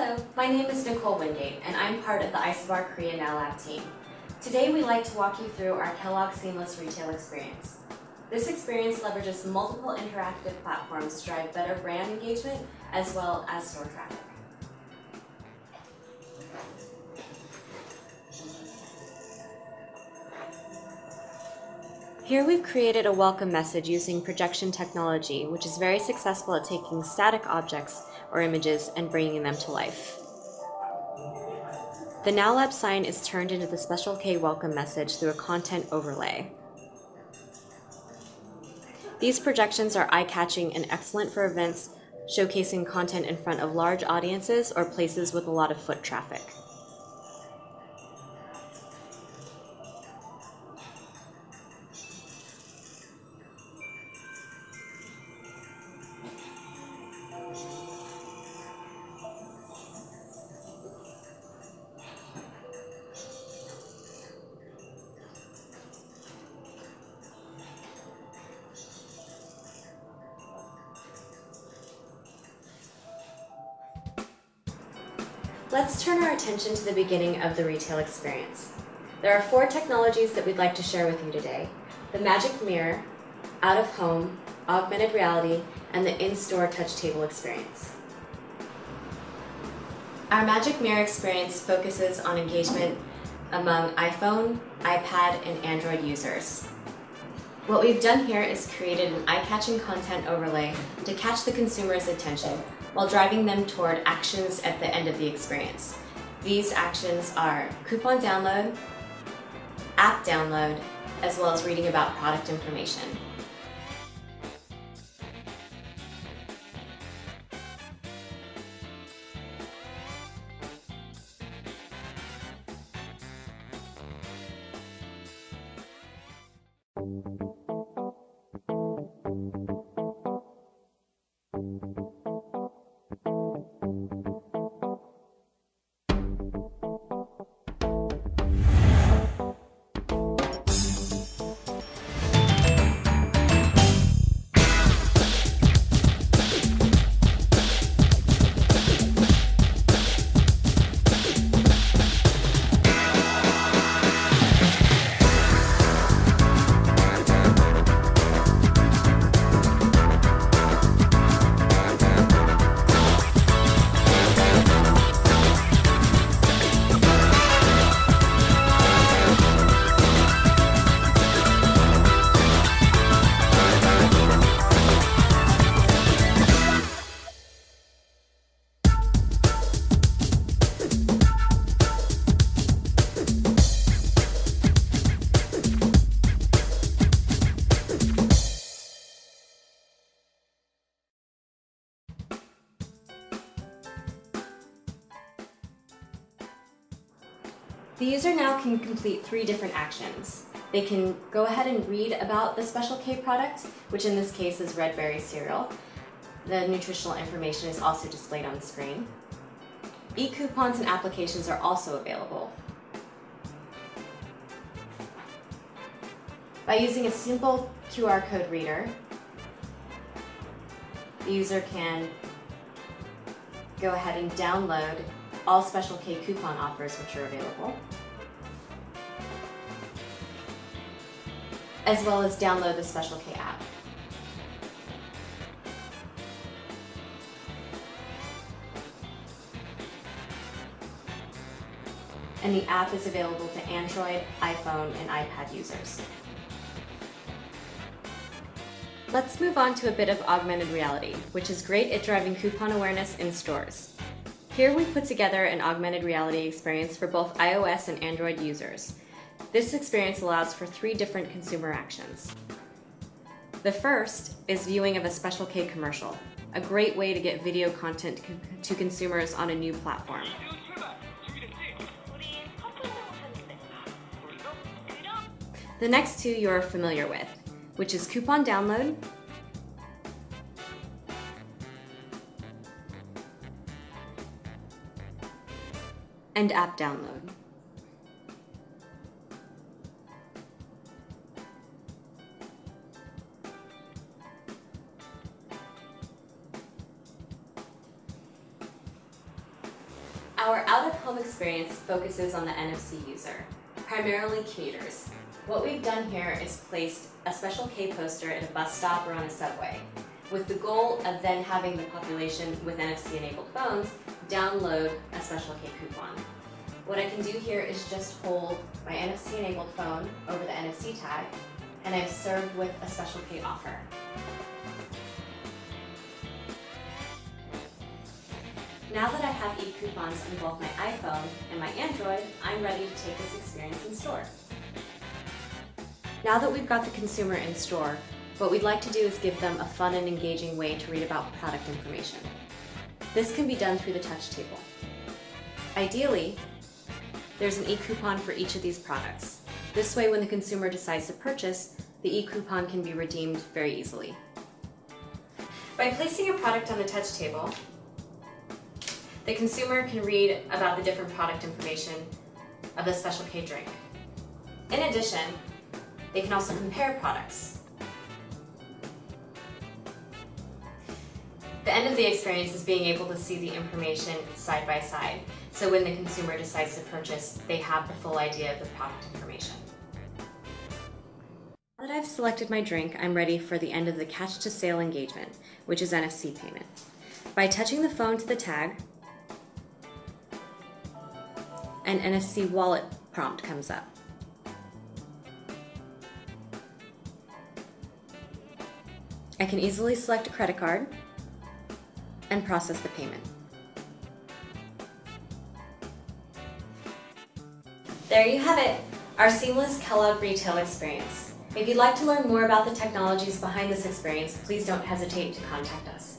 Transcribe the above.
Hello, my name is Nicole Wingate, and I'm part of the Isobar Korea Now Lab team. Today we'd like to walk you through our Kellogg Seamless Retail Experience. This experience leverages multiple interactive platforms to drive better brand engagement as well as store traffic. Here we've created a welcome message using projection technology, which is very successful at taking static objects or images and bringing them to life. The Now Lab sign is turned into the Special K welcome message through a content overlay. These projections are eye-catching and excellent for events showcasing content in front of large audiences or places with a lot of foot traffic. Let's turn our attention to the beginning of the retail experience. There are four technologies that we'd like to share with you today. The Magic Mirror, Out of Home, Augmented Reality, and the in-store touch table experience. Our Magic Mirror experience focuses on engagement among iPhone, iPad, and Android users. What we've done here is created an eye-catching content overlay to catch the consumer's attention while driving them toward actions at the end of the experience. These actions are coupon download, app download, as well as reading about product information. The user now can complete three different actions. They can go ahead and read about the Special K product, which in this case is Red Berry cereal. The nutritional information is also displayed on the screen. E-coupons and applications are also available. By using a simple QR code reader, the user can go ahead and download all Special K coupon offers which are available, as well as download the Special K app. And the app is available to Android, iPhone, and iPad users. Let's move on to a bit of augmented reality, which is great at driving coupon awareness in stores. Here we put together an augmented reality experience for both iOS and Android users. This experience allows for three different consumer actions. The first is viewing of a Special K commercial, a great way to get video content to consumers on a new platform. The next two you're familiar with, which is coupon download and app download. Our out-of-home experience focuses on the NFC user, primarily commuters. What we've done here is placed a special K poster at a bus stop or on a subway, with the goal of then having the population with NFC-enabled phones download a special K coupon. What I can do here is just hold my NFC-enabled phone over the NFC tag, and I'm served with a special K offer. Now that I have e-coupons on both my iPhone and my Android, I'm ready to take this experience in store. Now that we've got the consumer in store, what we'd like to do is give them a fun and engaging way to read about product information. This can be done through the touch table. Ideally, there's an e-coupon for each of these products. This way, when the consumer decides to purchase, the e-coupon can be redeemed very easily. By placing a product on the touch table, the consumer can read about the different product information of the Special K drink. In addition, they can also compare products. The end of the experience is being able to see the information side by side, so when the consumer decides to purchase, they have the full idea of the product information. Now that I've selected my drink, I'm ready for the end of the catch to sale engagement, which is NFC payment. By touching the phone to the tag, an NFC wallet prompt comes up. I can easily select a credit card and process the payment. There you have it, our seamless Kellogg retail experience. If you'd like to learn more about the technologies behind this experience, please don't hesitate to contact us.